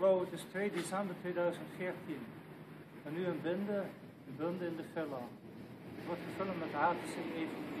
Hallo, het is 2 december 2014. En nu een binde, een binde in de villa. Het wordt gefilmd met de HTC Even.